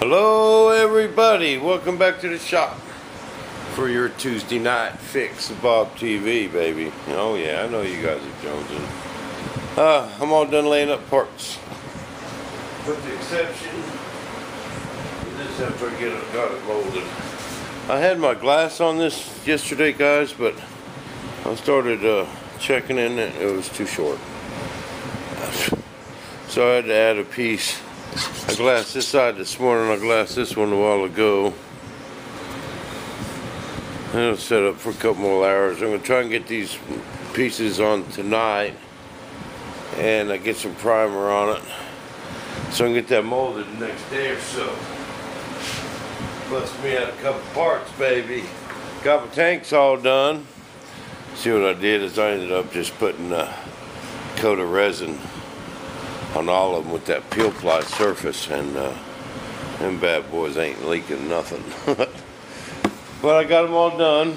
Hello, everybody. Welcome back to the shop for your Tuesday night fix of Bob TV, baby. Oh, yeah, I know you guys are jonesing. Uh, I'm all done laying up parts. With the exception this after I get it, got it molded. I had my glass on this yesterday, guys, but I started uh, checking in and it was too short. So I had to add a piece. I glassed this side this morning, I glassed this one a while ago. And it'll set up for a couple more hours. I'm gonna try and get these pieces on tonight and I get some primer on it. So I can get that molded the next day or so. Bust me out a couple parts, baby. Got my tanks all done. See what I did is I ended up just putting a coat of resin on all of them with that peel ply surface and uh, them bad boys ain't leaking nothing. but I got them all done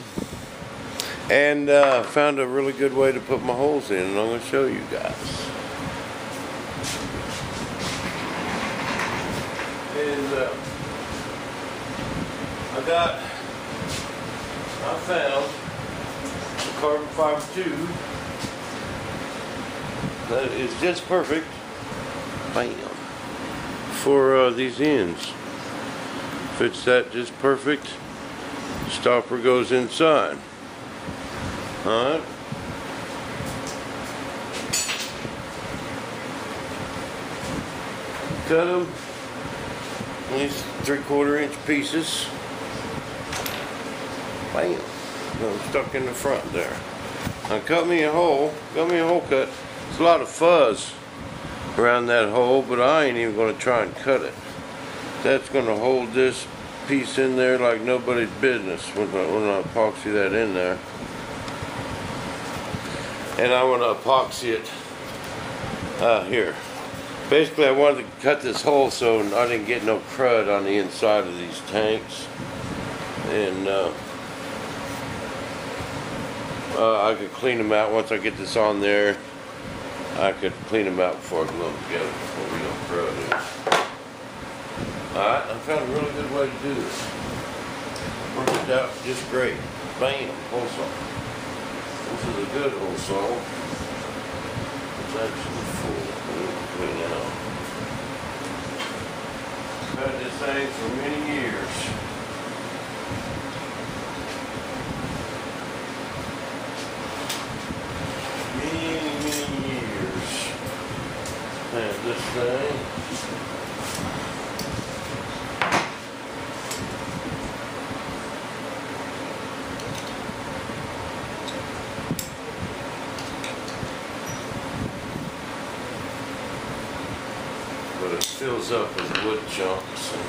and uh, found a really good way to put my holes in and I'm going to show you guys. And uh, I got, I found a carbon fiber tube that is just perfect bam. For uh, these ends. Fits that just perfect. Stopper goes inside. Alright cut them these three quarter inch pieces. Bam. Stuck in the front there. Now cut me a hole. Cut me a hole cut. It's a lot of fuzz around that hole, but I ain't even going to try and cut it. That's going to hold this piece in there like nobody's business when I, when I epoxy that in there. And I want to epoxy it uh, here. Basically, I wanted to cut this hole so I didn't get no crud on the inside of these tanks. And uh, uh, I could clean them out once I get this on there. I could clean them out before I glue them together before we don't throw it in. Alright, I found a really good way to do this. Worked it out just great. Bam, hole saw. This is a good hole saw. It's actually full. Clean out. Had this thing for many years. have this thing. But it fills up with wood chunks and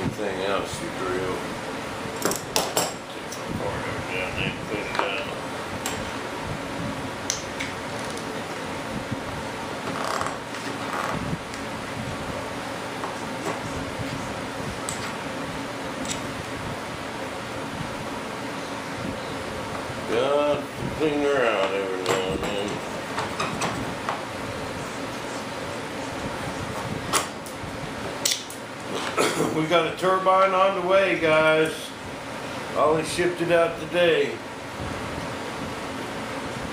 anything else you drill. Take part of it down there, put it down. Got to clean her out every now and then. We got a turbine on the way, guys. Ollie shipped it out today.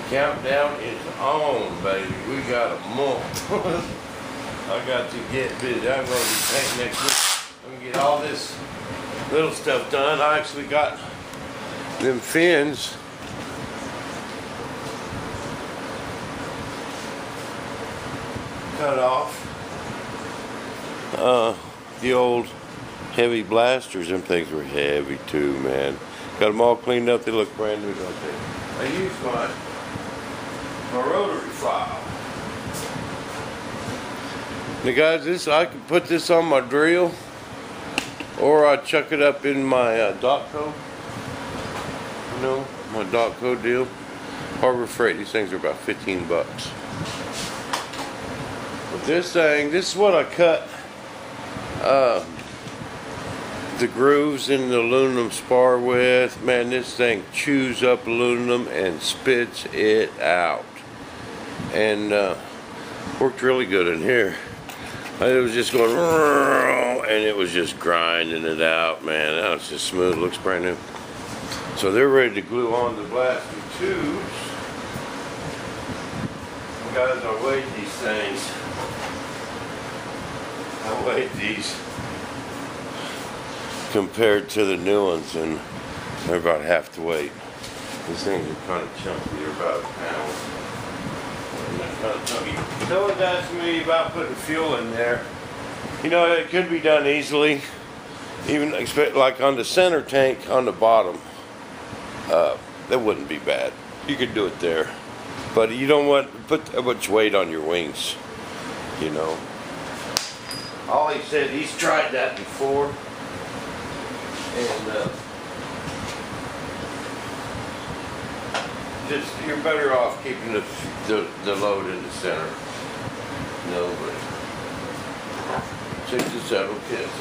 Countdown is on, baby. We got a month. I got to get busy. I'm going to be painting next week. I'm going to get all this little stuff done. I actually got them fins cut off. Uh, the old heavy blasters, them things were heavy too, man. Got them all cleaned up, they look brand new, don't they? I used my, my rotary file. Now guys, this I can put this on my drill, or I chuck it up in my uh, dot coat. You know, my dot coat deal. Harbor Freight, these things are about 15 bucks. But this thing, this is what I cut uh, the grooves in the aluminum spar with. Man, this thing chews up aluminum and spits it out. And uh, worked really good in here. it was just going, and it was just grinding it out, man. That was just smooth. Looks brand new. So they're ready to glue on the blasting tubes. Guys, I weighed these things. I weighed these compared to the new ones, and they're about half the weight. These things are kind of chunky. They're about a pound. Kind of chunky. Someone asked me about putting fuel in there. You know, it could be done easily. Even expect like on the center tank on the bottom, uh, that wouldn't be bad. You could do it there, but you don't want to put that much weight on your wings. You know. Ollie said he's tried that before, and uh, just you're better off keeping the, the the load in the center. No, but six to seven kids.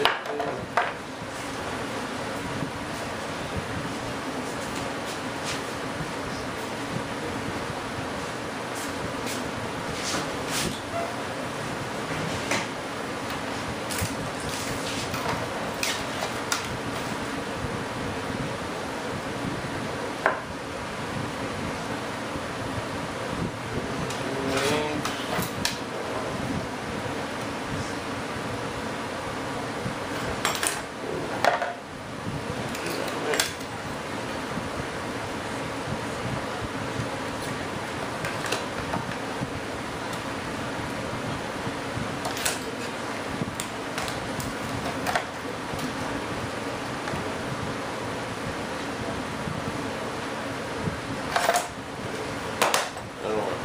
That'll work.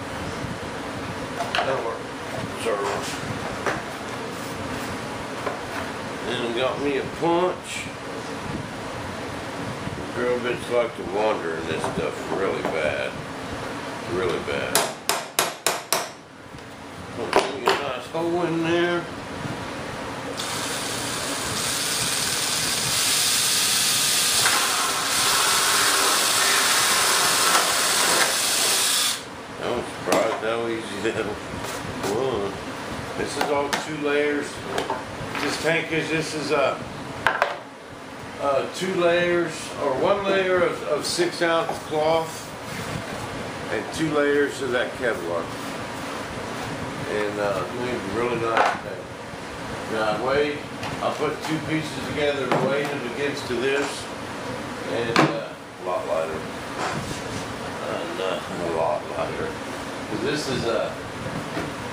That'll work. Sorry. Then got me a punch. Girl bits like to wander in this stuff really bad. Really bad. Put a nice hole in there. I was surprised how easy that was. This is all two layers. This tank is, this is a, uh, two layers, or one layer of, of six ounce cloth and two layers of that Kevlar. And, uh, a really nice tank. Now I weighed, I put two pieces together and weighed it against to this, and, uh, a lot lighter and uh, a lot lighter. Cause this is a,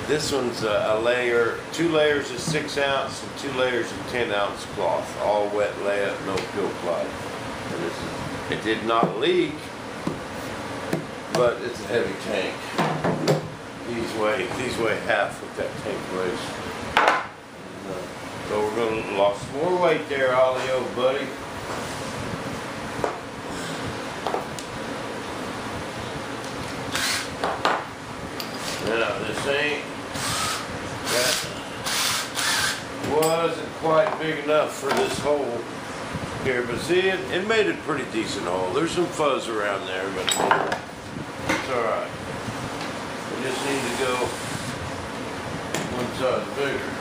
this one's a, a layer, two layers of six ounce and two layers of ten ounce cloth, all wet layup, no pill clot. And is, it did not leak, but it's a heavy tank. These weigh, these weigh half what that tank weighs. So we're gonna lost more weight there, Ollie, old buddy. Now, this ain't, that wasn't quite big enough for this hole here, but see, it, it made a pretty decent hole. There's some fuzz around there, but it's all right. We just need to go one size bigger.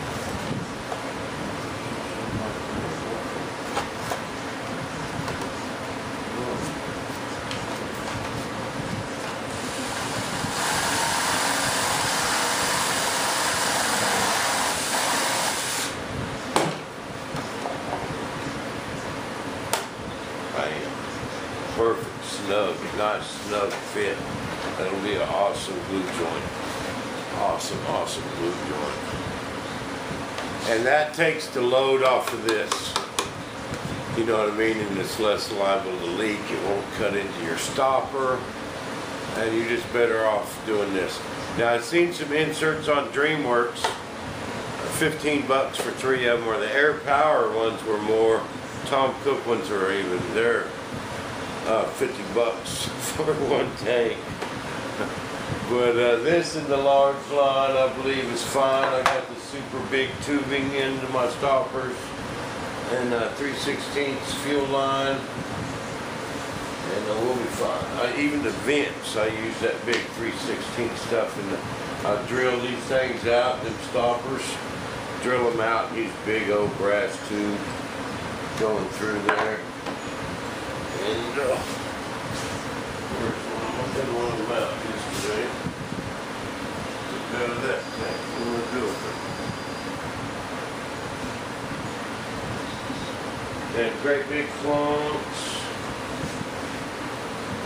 Bam. Perfect, snug, nice snug fit. That'll be an awesome glue joint. Awesome, awesome glue joint. And that takes the load off of this. You know what I mean? And it's less liable to leak. It won't cut into your stopper. And you're just better off doing this. Now I've seen some inserts on DreamWorks. 15 bucks for three of them, or the Air Power ones were more. Tom Cook ones are even, they're uh, 50 bucks for one tank. But uh, this in the large line, I believe, is fine. I got the super big tubing into my stoppers and uh, 3 16 fuel line. And we'll be fine. I, even the vents, I use that big 3 16 stuff and I drill these things out, them stoppers. drill them out, use big old brass tube going through there. And, uh, where's one? I one yesterday. That do it? And great big clunks.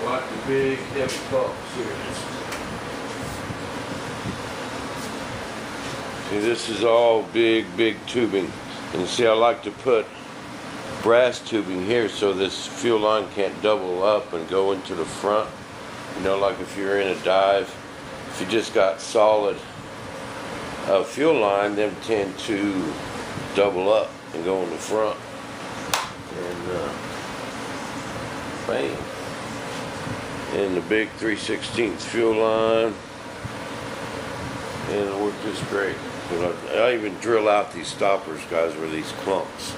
Like the big heavy. Here. See, this is all big, big tubing. And see, I like to put brass tubing here so this fuel line can't double up and go into the front. You know, like if you're in a dive, if you just got solid uh, fuel line, them tend to double up and go in the front. And uh, bam. And the big 3 16 fuel line. And it worked just great. I, I even drill out these stoppers, guys, where these clunks.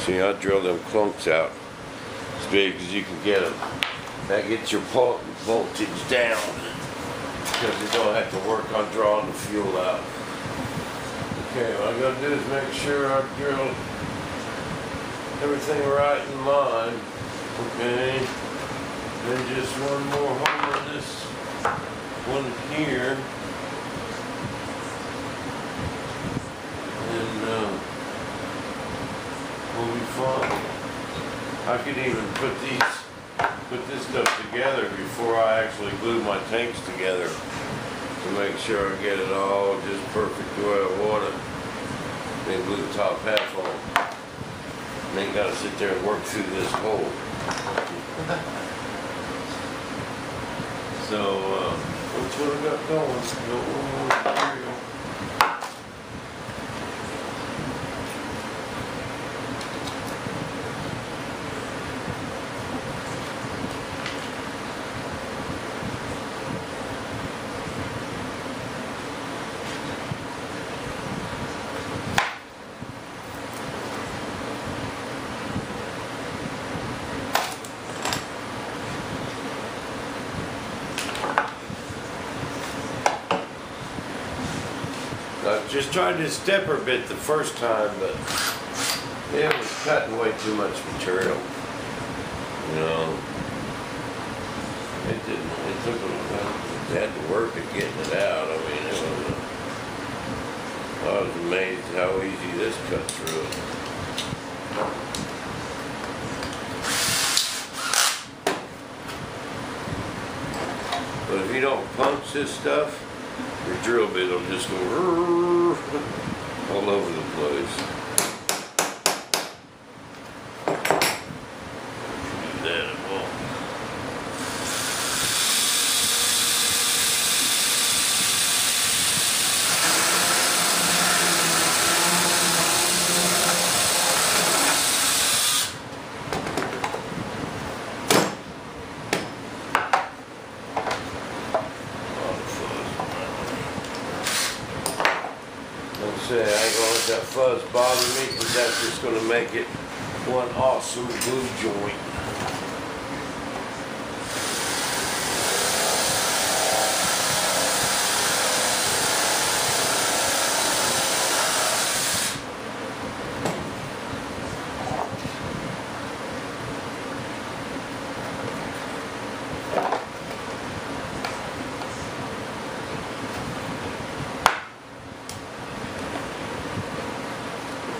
See, I drill them clunks out as big as you can get them. That gets your voltage down because you don't have to work on drawing the fuel out. Okay, what I gotta do is make sure I drill everything right in line. Okay, then just one more hole in this one here. And uh, we'll be fine. I could even put these, put this stuff together before I actually glue my tanks together to make sure I get it all just perfect the way I want it. Then glue the top half on. Then gotta sit there and work through this hole. So, uh, that's what I got going. Just tried to stepper bit the first time, but it was cutting way too much material. You know, it didn't. It took a while. They had to work at getting it out. I mean, it was. I was amazed how easy this cut through. But if you don't punch this stuff, drill bit will just go all over the place. Do that it won't. Lot of fuzz. Like I say, I ain't gonna let that fuzz bother me, because that's just gonna make it one awesome glue joint.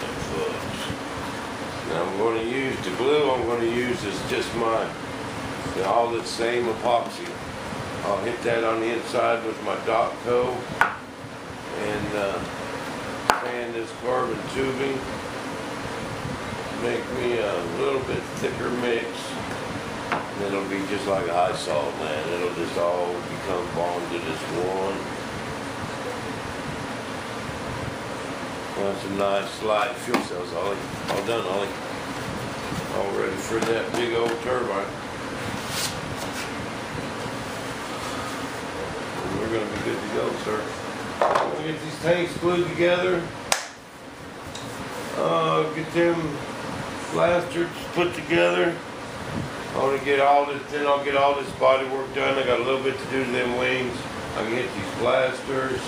That fuzz. Now I'm gonna use, the glue I'm gonna use is just my, the- all the same epoxy. I'll hit that on the inside with my dot coat and, uh, sand this carbon tubing. Make me a little bit thicker mix. And it'll be just like a high salt land. It'll just all become bonded as one. That's a nice light fuel cells, Ollie. All done, Ollie. All ready for that big old turbine. We're gonna be good to go, sir. We'll get these tanks glued together. Uh, get them blasters put together. I wanna get all this, then I'll get all this body work done. I got a little bit to do to them wings. I can hit these blasters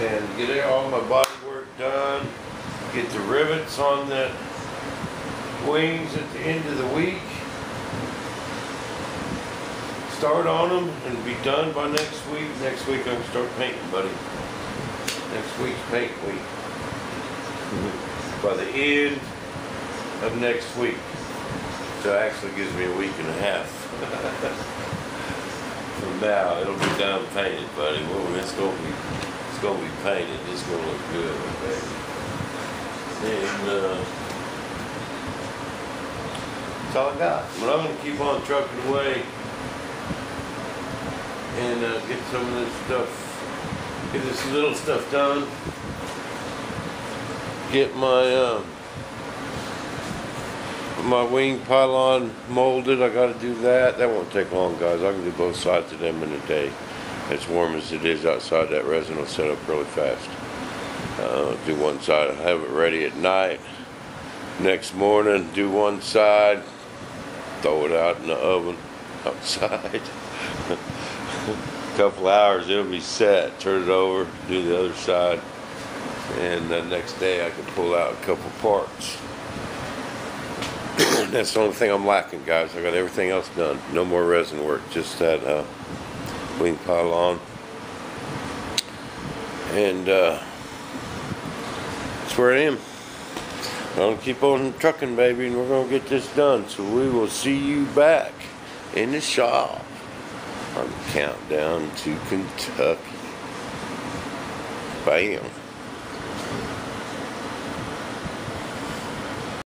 and get all my body work done. Get the rivets on the wings at the end of the week. Start on them and be done by next week. Next week I'm gonna start painting, buddy. Next week's paint week. By the end of next week. So it actually gives me a week and a half. From now, it'll be done painted, buddy. Whoa, it's gonna be, it's gonna be painted. It's gonna look good, baby. And uh, that's all I got. But I'm gonna keep on trucking away and uh, get some of this stuff, get this little stuff done. Get my uh, my wing pylon molded. I got to do that. That won't take long, guys. I can do both sides of them in a day. As warm as it is outside, that resin will set up really fast. Uh, do one side, I have it ready at night. Next morning, do one side, throw it out in the oven outside. Couple hours, it'll be set. Turn it over, do the other side, and the next day I can pull out a couple parts. That's the only thing I'm lacking, guys. I got everything else done. No more resin work, just that uh, wing pylon. And uh, that's where I am. I'm gonna keep on trucking, baby, and we're gonna get this done. So we will see you back in the shop on the countdown to Kentucky. Bam.